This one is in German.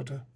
hatte.